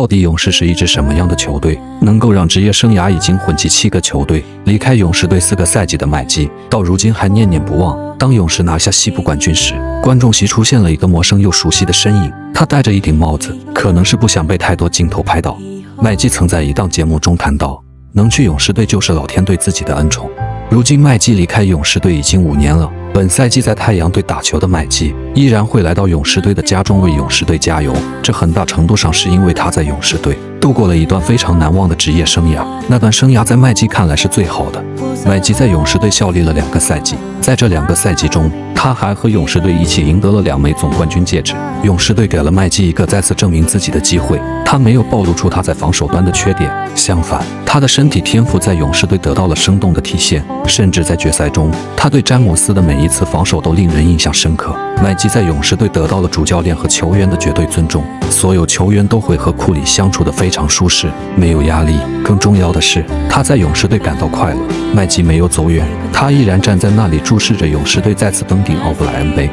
到底勇士是一支什么样的球队，能够让职业生涯已经混迹七个球队、离开勇士队四个赛季的麦基，到如今还念念不忘？当勇士拿下西部冠军时，观众席出现了一个陌生又熟悉的身影，他戴着一顶帽子，可能是不想被太多镜头拍到。麦基曾在一档节目中谈到，能去勇士队就是老天对自己的恩宠。如今麦基离开勇士队已经五年了。本赛季在太阳队打球的麦基，依然会来到勇士队的家中为勇士队加油。这很大程度上是因为他在勇士队度过了一段非常难忘的职业生涯。那段生涯在麦基看来是最好的。麦基在勇士队效力了两个赛季，在这两个赛季中，他还和勇士队一起赢得了两枚总冠军戒指。勇士队给了麦基一个再次证明自己的机会。他没有暴露出他在防守端的缺点，相反，他的身体天赋在勇士队得到了生动的体现。甚至在决赛中，他对詹姆斯的每一次防守都令人印象深刻。麦基在勇士队得到了主教练和球员的绝对尊重，所有球员都会和库里相处得非常舒适，没有压力。更重要的是，他在勇士队感到快乐。麦即没有走远，他依然站在那里，注视着勇士队再次登顶奥布莱恩杯。